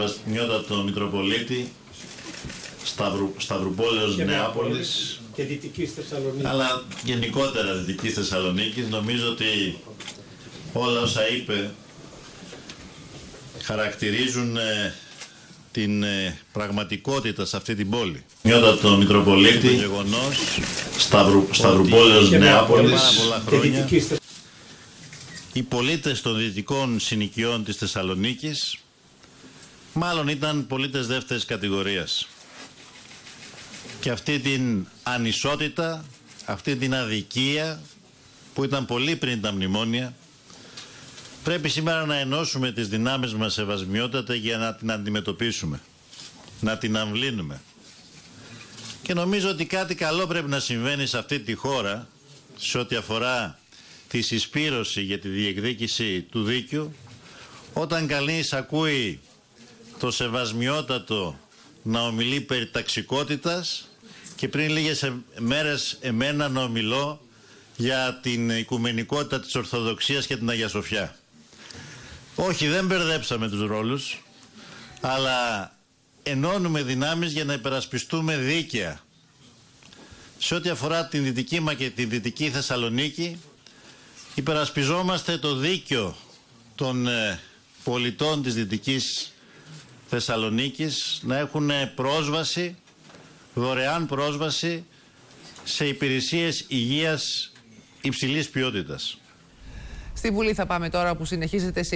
Βασιλιότατο Μητροπολίτη Σταυρου, Σταυρουπόλεως Και Νεάπολης και Δυτικής Θεσσαλονίκης. αλλά γενικότερα Δυτικής Θεσσαλονίκης νομίζω ότι όλα όσα είπε χαρακτηρίζουν ε, την ε, πραγματικότητα σε αυτή την πόλη. Νιώτατο Μητροπολίτη το γεγονός Σταυρου, Σταυρουπόλεως Και Νεάπολης Νεάπολης πάρα πολλά και χρόνια Δυτικής Θεσσαλονίκης. οι πολίτες των δυτικών συνοικιών της Θεσσαλονίκης μάλλον ήταν πολίτες δεύτερης κατηγορίας. Και αυτή την ανισότητα, αυτή την αδικία που ήταν πολύ πριν τα μνημόνια πρέπει σήμερα να ενώσουμε τις δυνάμεις μας σεβασμιότατα για να την αντιμετωπίσουμε, να την αμβλύνουμε. Και νομίζω ότι κάτι καλό πρέπει να συμβαίνει σε αυτή τη χώρα σε ό,τι αφορά τη συσπήρωση για τη διεκδίκηση του δίκαιου όταν κανείς ακούει το σεβασμιότατο να ομιλεί περί ταξικότητας και πριν λίγες ε- μέρες εμένα να ομιλώ για την οικουμενικότητα της Ορθοδοξίας και την Αγία Σοφιά. Όχι, δεν μπερδέψαμε τους ρόλους, αλλά ενώνουμε δυνάμεις για να υπερασπιστούμε δίκαια. Σε ό,τι αφορά την Δυτική μα και την Δυτική Θεσσαλονίκη, υπερασπιζόμαστε το δίκαιο των ε, πολιτών της Δυτικής Θεσσαλονίκης να έχουν πρόσβαση, δωρεάν πρόσβαση σε υπηρεσίες υγείας υψηλής ποιότητας. Στη Βουλή θα πάμε τώρα που συνεχίζεται σε